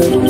Thank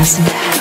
I'm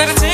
everything